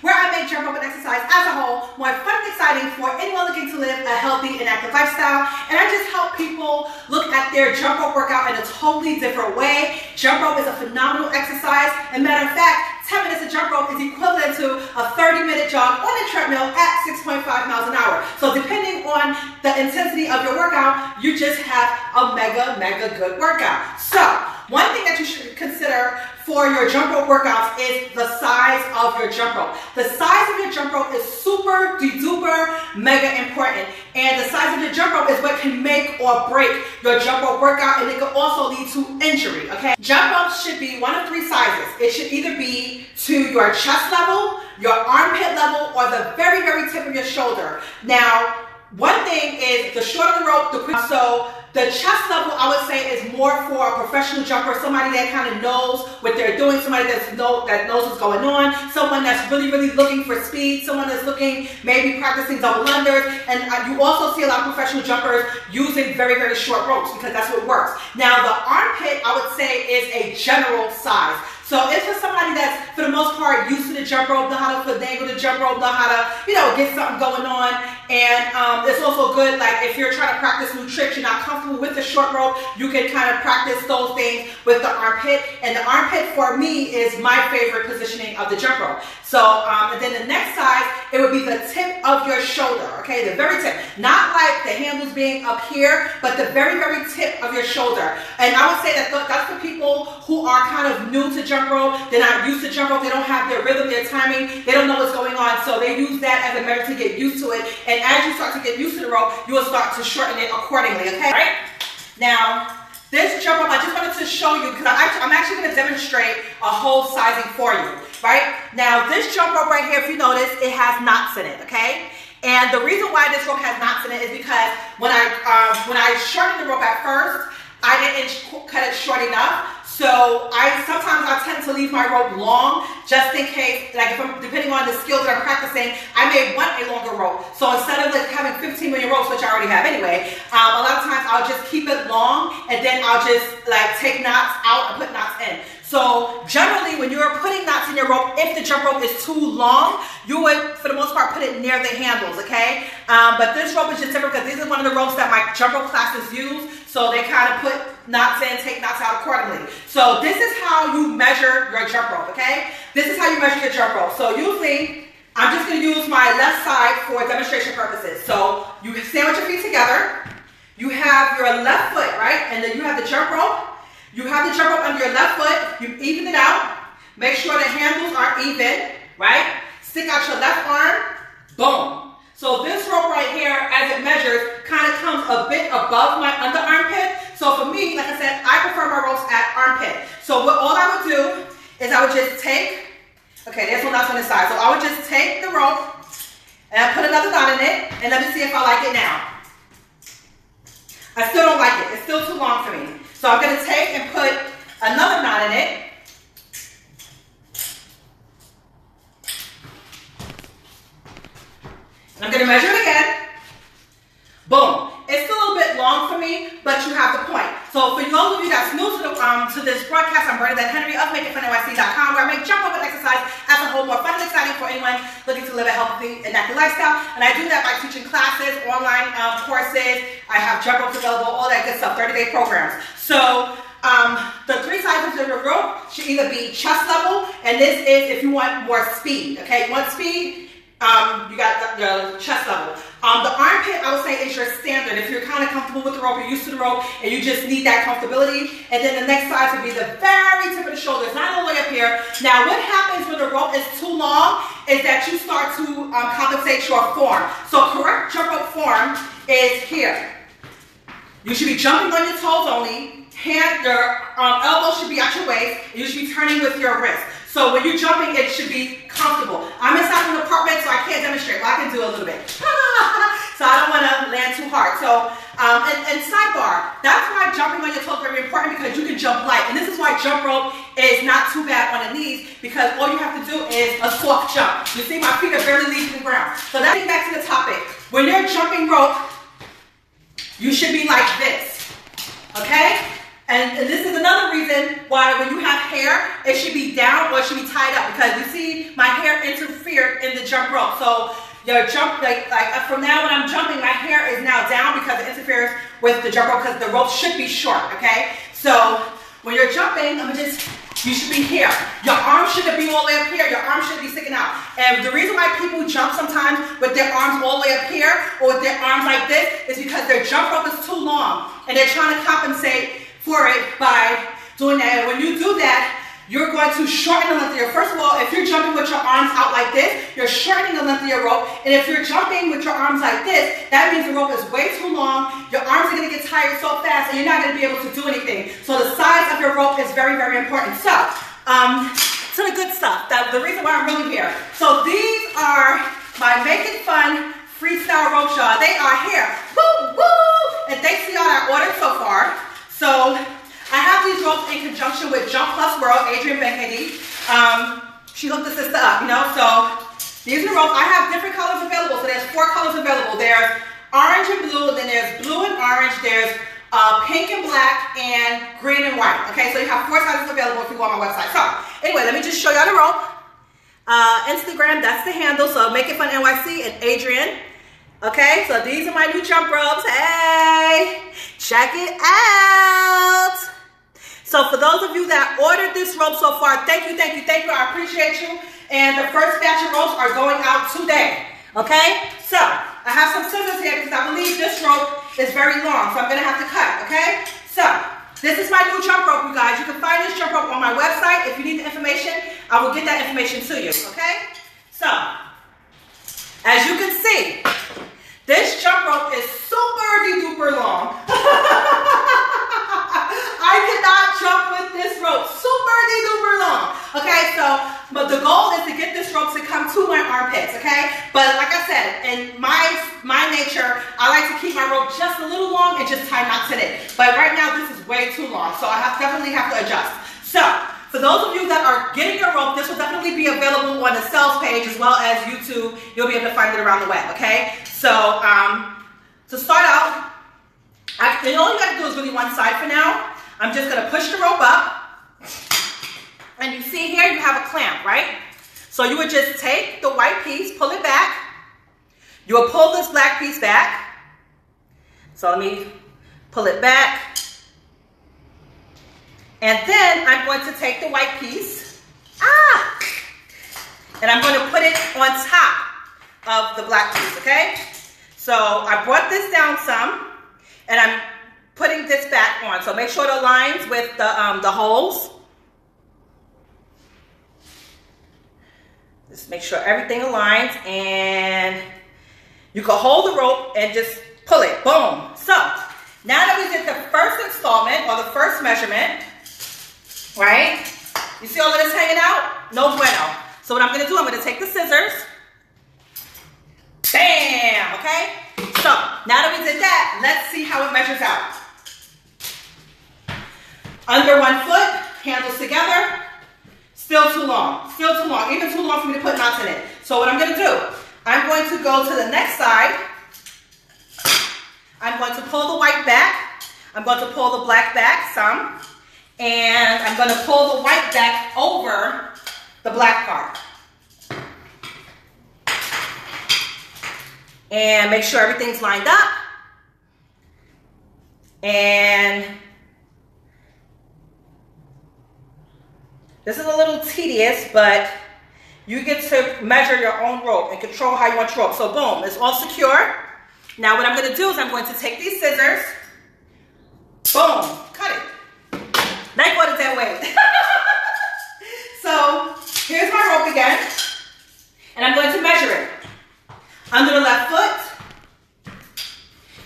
Where I make jump rope and exercise as a whole more fun and exciting for anyone looking to live a healthy and active lifestyle. And I just help people look at their jump rope workout in a totally different way. Jump rope is a phenomenal exercise. And matter of fact, 10 minutes of jump rope is equivalent to a 30 minute jog on a treadmill at 6.5 miles an hour. So depending on the intensity of your workout, you just have a mega, mega good workout. So one thing that you should consider for your jump rope workouts is the size of your jump rope. The size of your jump rope is super duper mega important. And the size of your jump rope is what can make or break your jump rope workout and it can also lead to injury, okay? Jump ropes should be one of three sizes. It should either be to your chest level, your armpit level, or the very, very tip of your shoulder. Now, one thing is the shorter the rope, the quicker. So the chest level, I would say, is more for a professional jumper, somebody that kind of knows what they're doing, somebody that's know, that knows what's going on, someone that's really, really looking for speed, someone that's looking, maybe practicing double unders. And uh, you also see a lot of professional jumpers using very, very short ropes because that's what works. Now, the armpit, I would say, is a general size. So it's for somebody that's, for the most part, used to the jump rope, know how to finagle the jump rope, know how to, you know, get something going on. And um, it's also good, like, if you're trying to practice new tricks, you're not comfortable with the short rope, you can kind of practice those things with the armpit. And the armpit, for me, is my favorite positioning of the jump rope. So, um, and then the next size, it would be the tip of your shoulder, okay? The very tip. Not like the handles being up here, but the very, very tip of your shoulder. And I would say that that's for people who are kind of new to jump rope. They're not used to jump rope. They don't have their rhythm, their timing. They don't know what's going on. So they use that as a measure to get used to it. And as you start to get used to the rope, you will start to shorten it accordingly, okay? All right? Now, this jump rope, I just wanted to show you because I'm actually going to demonstrate a whole sizing for you, right? Now, this jump rope right here, if you notice, it has knots in it, okay? And the reason why this rope has knots in it is because when I um, when I shortened the rope at first, I didn't cut it short enough. So I sometimes I tend to leave my rope long just in case, like if I'm depending on the skills that I'm practicing, I may want a longer rope. So instead of like having 15 million ropes, which I already have anyway, um, a lot of times I'll just keep it long and then I'll just like take knots out and put knots in. So generally, when you're putting knots in your rope, if the jump rope is too long, you would, for the most part, put it near the handles, okay? Um, but this rope is just different because this is one of the ropes that my jump rope classes use. So they kind of put knots in, take knots out accordingly. So this is how you measure your jump rope, okay? This is how you measure your jump rope. So usually, I'm just going to use my left side for demonstration purposes. So you stand with your feet together. You have your left foot, right? And then you have the jump rope. You have the jump rope under your left foot. You even it out. Make sure the handles are even, right? Stick out your left arm. Boom. So this rope right here, as it measures, kind of comes a bit above my under armpit. So for me, like I said, I prefer my ropes at armpit. So what all I would do is I would just take, okay, there's one that's on the side. So I would just take the rope and I put another knot in it and let me see if I like it now. I still don't like it. It's still too long for me. So I'm going to take and put another knot in it. I'm to measure it again. Boom. It's a little bit long for me, but you have the point. So for those of you that's new to, the, um, to this broadcast, I'm Bernadette Henry of MakeItFunNYC.com, where I make jump rope and exercise as a whole more fun and exciting for anyone looking to live a healthy and active lifestyle. And I do that by teaching classes, online um, courses. I have jump ropes available, all that good stuff, 30-day programs. So um, the three sizes of your rope should either be chest level, and this is if you want more speed. Okay, you want speed, um, you got the, chest level. Um, the armpit, I would say, is your standard. If you're kind of comfortable with the rope, you're used to the rope, and you just need that comfortability. And then the next size would be the very tip of the shoulders, not all the way up here. Now, what happens when the rope is too long is that you start to um, compensate your form. So correct jump rope form is here. You should be jumping on your toes only. Hand, your um, elbow should be at your waist. And you should be turning with your wrist. So when you're jumping, it should be comfortable. I'm inside an apartment, so I can't demonstrate, but I can a little bit. so I don't want to land too hard. So, um, and, and sidebar, that's why jumping on your toes is very important because you can jump light. And this is why jump rope is not too bad on the knees because all you have to do is a soft jump. You see, my feet are barely leaving the ground. So let's get back to the topic. When you're jumping rope, you should be like this, okay? And, and, this is another reason why when you have hair, it should be down or it should be tied up because you see my hair interfered in the jump rope. So your jump, like, like uh, from now when I'm jumping, my hair is now down because it interferes with the jump rope because the rope should be short, okay? So when you're jumping, I'm just, you should be here. Your arm shouldn't be all the way up here. Your arm should be sticking out. And the reason why people jump sometimes with their arms all the way up here or with their arms like this is because their jump rope is too long and they're trying to compensate for it by doing that. And when you do that, you're going to shorten the length of your, first of all, if you're jumping with your arms out like this, you're shortening the length of your rope. And if you're jumping with your arms like this, that means the rope is way too long. Your arms are going to get tired so fast and you're not going to be able to do anything. So the size of your rope is very, very important. So, um, to the good stuff, that, the reason why I'm really here. So these are my Make It Fun freestyle rope y'all. They are here. Woo, woo! And thanks to y'all that ordered so far. So These ropes in conjunction with Jump Plus World, Adrian Benkedy. Um, she hooked the sister up, you know, so these are the ropes. I have different colors available, so there's four colors available. There's orange and blue, then there's blue and orange, there's uh, pink and black, and green and white. Okay, so you have four sizes available if you go on my website. So anyway, let me just show y'all the rope. Uh, Instagram, that's the handle, so Make It Fun NYC and Adrian. Okay, so these are my new jump ropes. Hey, check it out. So for those of you that ordered this rope so far, thank you, thank you, thank you. I appreciate you. And the first batch of ropes are going out today. Okay? So I have some scissors here because I believe this rope is very long. So I'm going to have to cut. Okay? So this is my new jump rope, you guys. You can find this jump rope on my website. If you need the information, I will get that information to you. Okay? So as you can see, this jump rope is super duper long. I cannot jump with this rope. Super duper long. Okay, so but the goal is to get this rope to come to my armpits, okay? But like I said, in my my nature, I like to keep my rope just a little long and just tie knots in it. But right now this is way too long, so I have definitely have to adjust. So for those of you that are getting your rope, this will definitely be available on the sales page as well as YouTube. You'll be able to find it around the web, okay? So um, to start out, I, all you got to do is really one side for now. I'm just gonna push the rope up. And you see here, you have a clamp, right? So you would just take the white piece, pull it back. You will pull this black piece back. So let me pull it back. And then I'm going to take the white piece, ah, and I'm going to put it on top of the black piece, okay? So I brought this down some, and I'm back on. So make sure it aligns with the, um, the holes. Just make sure everything aligns and you can hold the rope and just pull it, boom. So now that we did the first installment or the first measurement, right? You see all of this hanging out? No bueno. So what I'm gonna do, I'm gonna take the scissors, bam, okay? So now that we did that, let's see how it measures out. Under one foot, handles together. Still too long, still too long, even too long for me to put knots in it. So what I'm gonna do, I'm going to go to the next side. I'm going to pull the white back. I'm going to pull the black back some. And I'm gonna pull the white back over the black part. And make sure everything's lined up. And This is a little tedious, but you get to measure your own rope and control how you want your rope. So boom, it's all secure. Now what I'm gonna do is I'm going to take these scissors, boom, cut it. What is that way? so here's my rope again, and I'm going to measure it. Under the left foot,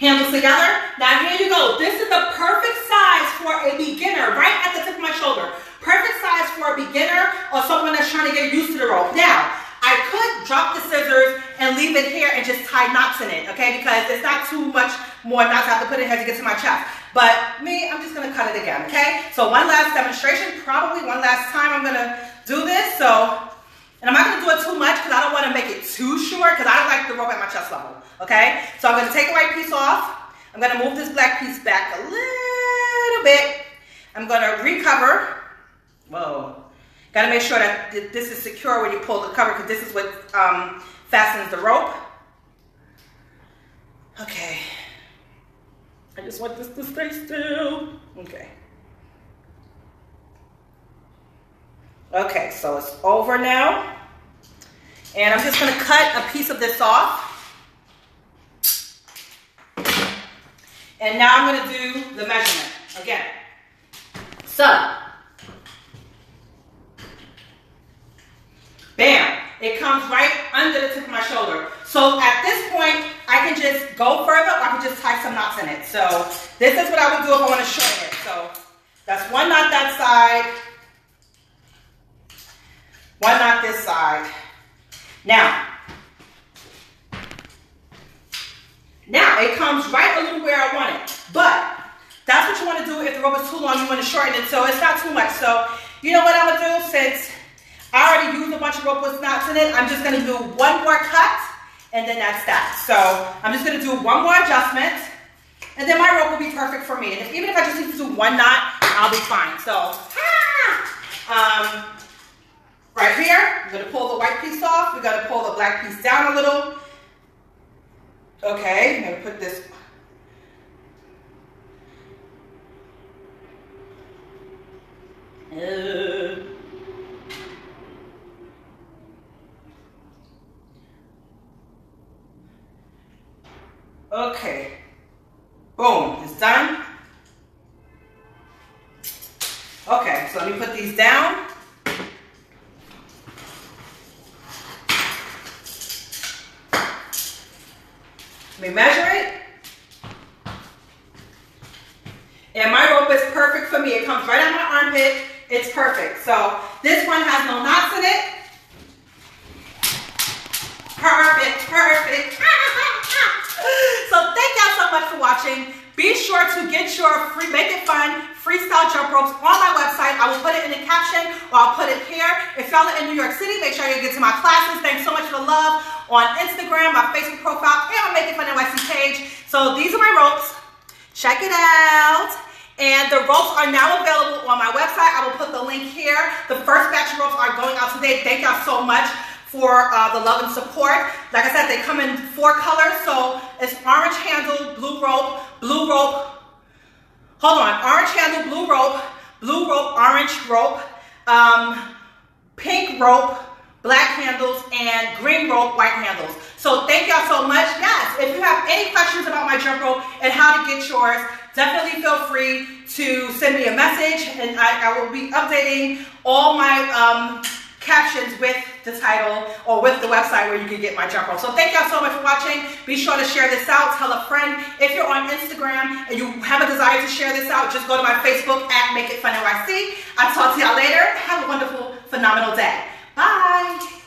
handles together. Now here you go. This is the perfect size for a beginner, right at the tip of my shoulder. Perfect size for a beginner or someone that's trying to get used to the rope. Now, I could drop the scissors and leave it here and just tie knots in it, okay? Because it's not too much more knots I have to put in here to get to my chest. But me, I'm just gonna cut it again, okay? So one last demonstration, probably one last time I'm gonna do this. So, and I'm not gonna do it too much because I don't wanna make it too short because I don't like the rope at my chest level, okay? So I'm gonna take a white piece off. I'm gonna move this black piece back a little bit. I'm gonna recover Whoa. Got to make sure that this is secure when you pull the cover because this is what um, fastens the rope. Okay. I just want this to stay still. Okay. Okay, so it's over now. And I'm just gonna cut a piece of this off. And now I'm gonna do the measurement again. So, bam, it comes right under the tip of my shoulder. So at this point, I can just go further or I can just tie some knots in it. So this is what I would do if I want to shorten it. So that's one knot that side, one knot this side. Now, now it comes right a little where I want it. But that's what you want to do if the rope is too long, you want to shorten it so it's not too much. So you know what going to do since I already used a bunch of rope with knots in it, I'm just going to do one more cut and then that's that. So I'm just going to do one more adjustment and then my rope will be perfect for me. And if, even if I just need to do one knot, I'll be fine. So, um, right here, I'm to pull the white piece off. We're to pull the black piece down a little. Okay, I'm to put this uh, Okay. Boom, it's done. Okay, so let me put these down. Let me measure it. And my rope is perfect for me. It comes right on my armpit. It's perfect. So this one has no knots in it. Perfect, perfect. so much for watching. Be sure to get your free, make it fun, freestyle jump ropes on my website. I will put it in the caption or I'll put it here. If y'all are in New York City, make sure you get to my classes. Thanks so much for the love on Instagram, my Facebook profile, and my Make It Fun NYC page. So these are my ropes. Check it out. And the ropes are now available on my website. I will put the link here. The first batch of ropes are going out today. Thank y'all so much for uh, the love and support. Like I said, they come in four colors. So it's orange handle, blue rope, blue rope. Hold on, orange handle, blue rope, blue rope, orange rope, um, pink rope, black handles, and green rope, white handles. So thank y'all so much. Yes, if you have any questions about my jump rope and how to get yours, definitely feel free to send me a message and I, I will be updating all my um, captions with the title or with the website where you can get my jump rope. So thank y'all so much for watching. Be sure to share this out. Tell a friend. If you're on Instagram and you have a desire to share this out, just go to my Facebook at Make It Fun NYC. I'll talk to y'all later. Have a wonderful, phenomenal day. Bye.